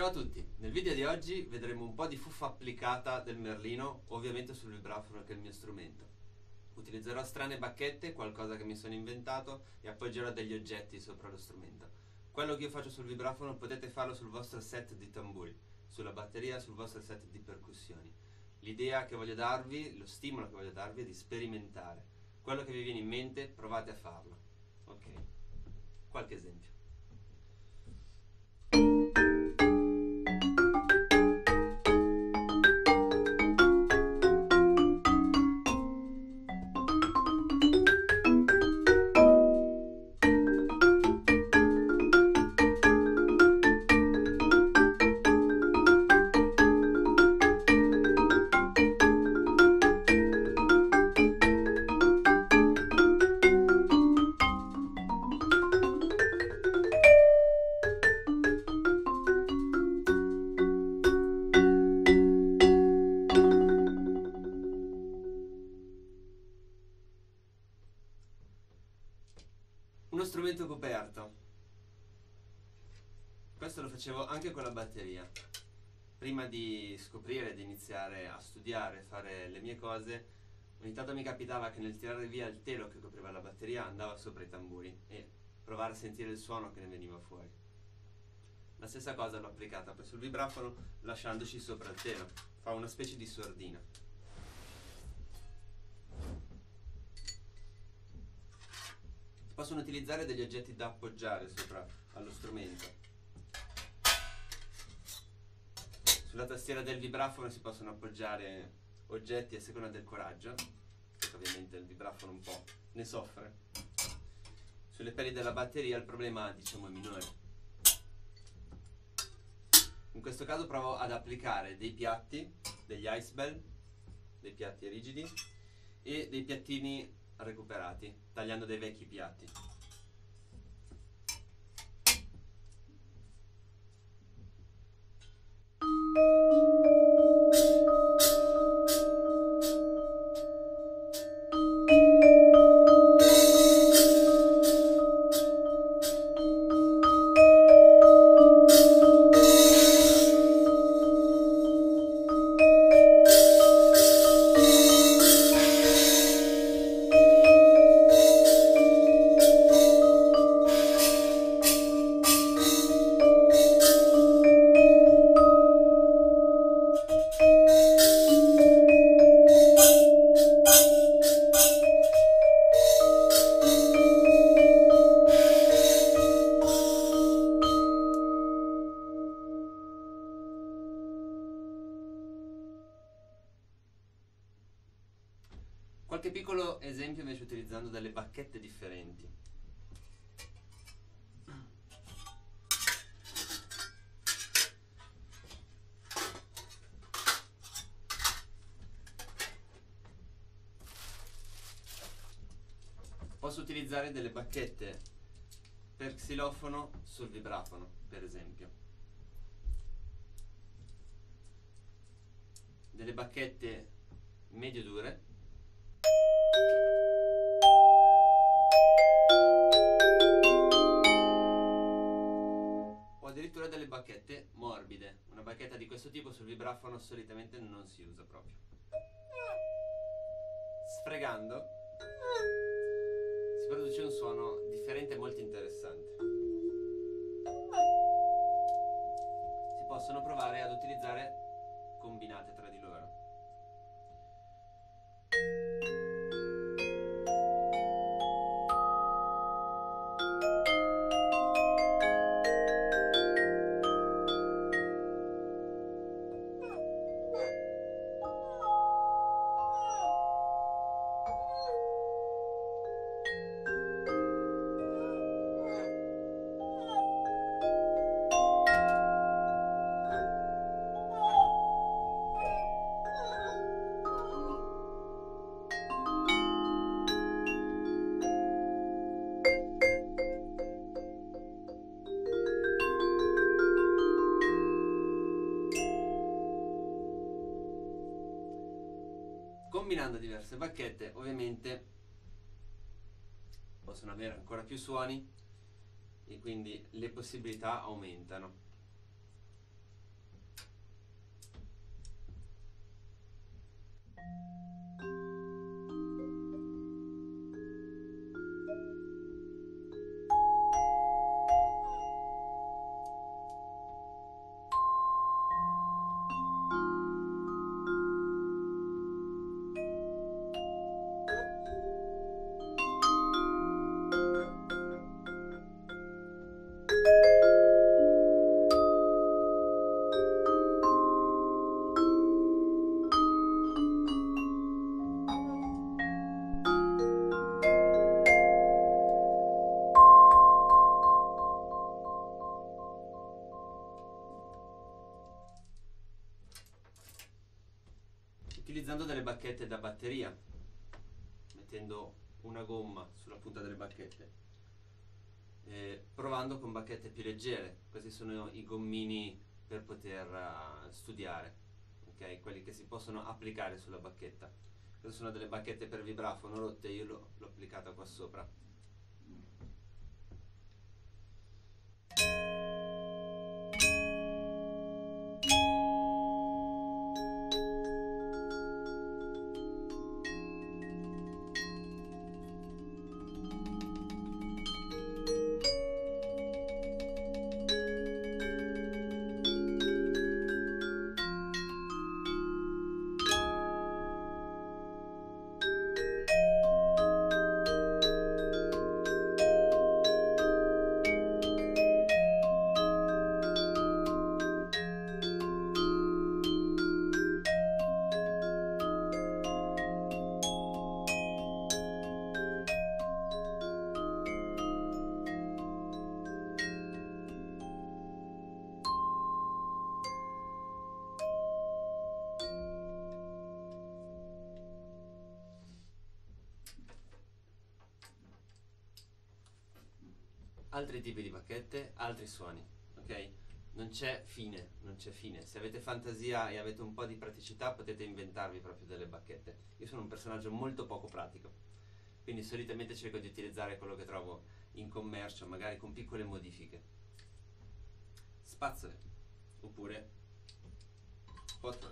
Ciao a tutti, nel video di oggi vedremo un po' di fuffa applicata del Merlino, ovviamente sul vibrafono che è il mio strumento. Utilizzerò strane bacchette, qualcosa che mi sono inventato e appoggerò degli oggetti sopra lo strumento. Quello che io faccio sul vibrafono potete farlo sul vostro set di tamburi, sulla batteria, sul vostro set di percussioni. L'idea che voglio darvi, lo stimolo che voglio darvi è di sperimentare. Quello che vi viene in mente, provate a farlo. Ok, qualche esempio. Coperto. Questo lo facevo anche con la batteria. Prima di scoprire, di iniziare a studiare, fare le mie cose, ogni tanto mi capitava che nel tirare via il telo che copriva la batteria andava sopra i tamburi e provare a sentire il suono che ne veniva fuori. La stessa cosa l'ho applicata poi sul vibrafono lasciandoci sopra il telo. Fa una specie di sordina. Possono utilizzare degli oggetti da appoggiare sopra allo strumento. Sulla tastiera del vibrafono si possono appoggiare oggetti a seconda del coraggio, perché ovviamente il vibrafono un po' ne soffre. Sulle peli della batteria il problema diciamo è minore. In questo caso provo ad applicare dei piatti, degli ice bell, dei piatti rigidi e dei piattini recuperati, tagliando dei vecchi piatti. Qualche piccolo esempio invece utilizzando delle bacchette differenti. Posso utilizzare delle bacchette per xilofono sul vibrafono, per esempio. Delle bacchette medio dure o addirittura delle bacchette morbide. Una bacchetta di questo tipo sul vibrafono solitamente non si usa proprio. Sfregando si produce un suono differente e molto interessante. Si possono provare ad utilizzare bacchette ovviamente possono avere ancora più suoni e quindi le possibilità aumentano. Batteria, mettendo una gomma sulla punta delle bacchette, eh, provando con bacchette più leggere. Questi sono i gommini per poter uh, studiare, okay? quelli che si possono applicare sulla bacchetta. Queste sono delle bacchette per vibrafono rotte, io l'ho, applicata qua sopra. Altri tipi di bacchette, altri suoni, ok? Non c'è fine, non c'è fine. Se avete fantasia e avete un po' di praticità potete inventarvi proprio delle bacchette. Io sono un personaggio molto poco pratico, quindi solitamente cerco di utilizzare quello che trovo in commercio, magari con piccole modifiche. Spazzole, oppure hot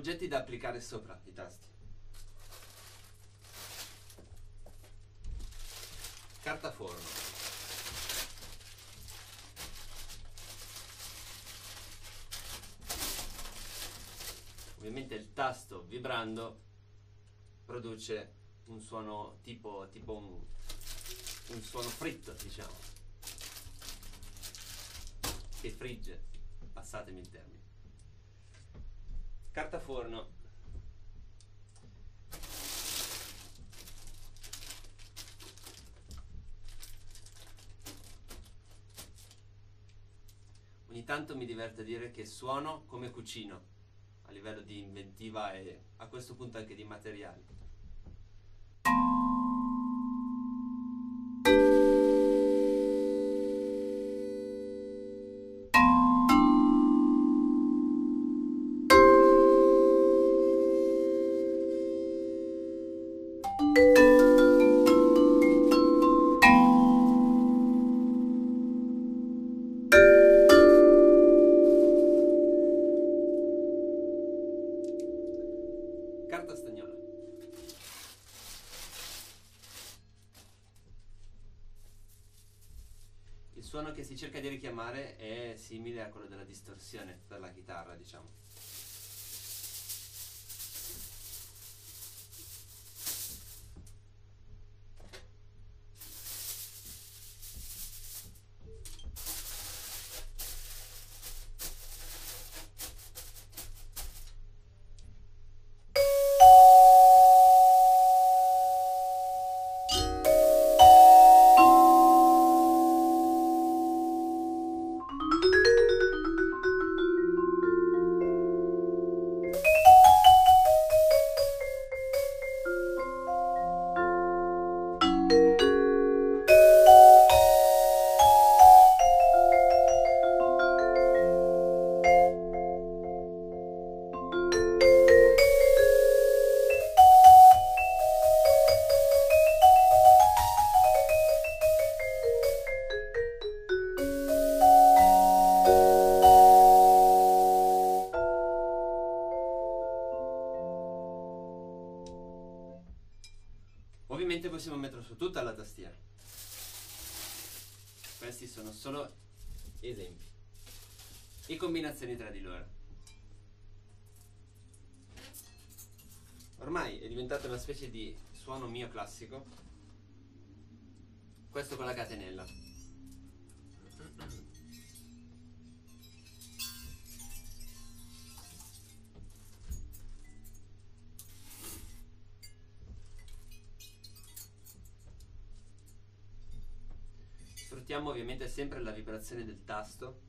Oggetti da applicare sopra i tasti. Carta forno. Ovviamente il tasto vibrando produce un suono tipo, tipo un, un suono fritto, diciamo, che frigge passatemi il termine. Carta forno. Ogni tanto mi diverte dire che suono come cucino a livello di inventiva e a questo punto anche di materiali. Suono che si cerca di richiamare è simile a quello della distorsione per la chitarra, diciamo. Solo esempi e combinazioni tra di loro. Ormai è diventato una specie di suono mio classico. Questo con la catenella. Sfruttiamo ovviamente sempre la vibrazione del tasto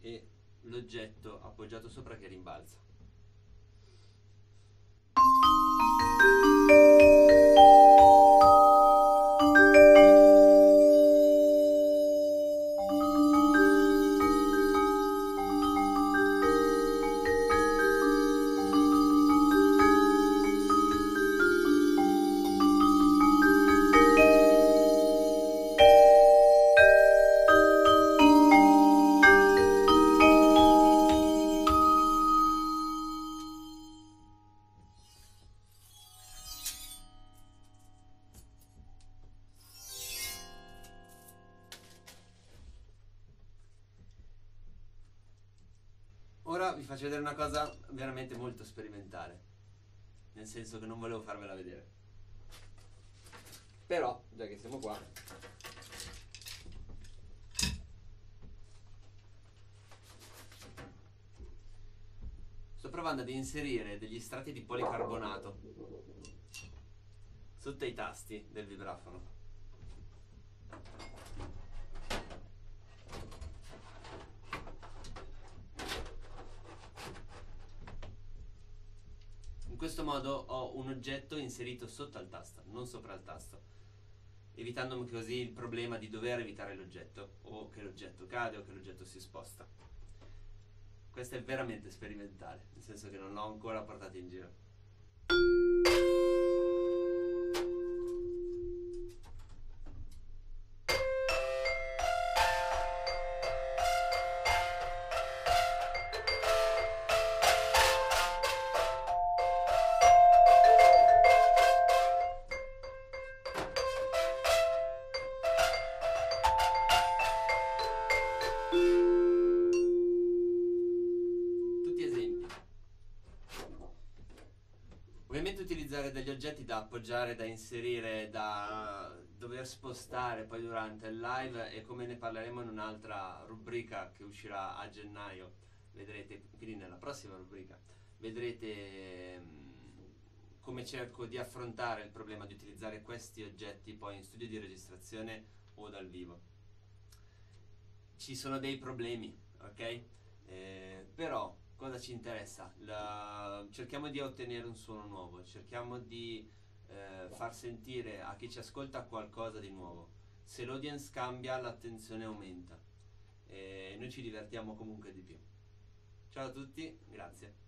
e l'oggetto appoggiato sopra che rimbalza. Ora vi faccio vedere una cosa veramente molto sperimentale, nel senso che non volevo farvela vedere. Però, già che siamo qua, sto provando ad inserire degli strati di policarbonato sotto i tasti del vibrafono. In questo modo ho un oggetto inserito sotto al tasto, non sopra il tasto, evitandomi così il problema di dover evitare l'oggetto, o che l'oggetto cade o che l'oggetto si sposta. Questo è veramente sperimentale, nel senso che non l'ho ancora portato in giro. Degli oggetti da appoggiare, da inserire, da dover spostare poi durante il live e come ne parleremo in un'altra rubrica che uscirà a gennaio, vedrete, quindi nella prossima rubrica, vedrete mm, come cerco di affrontare il problema di utilizzare questi oggetti poi in studio di registrazione o dal vivo. Ci sono dei problemi, ok? Eh, però cosa ci interessa? La- cerchiamo di ottenere un suono nuovo, cerchiamo di eh, far sentire a chi ci ascolta qualcosa di nuovo. Se l'audience cambia, l'attenzione aumenta e noi ci divertiamo comunque di più. Ciao a tutti, grazie.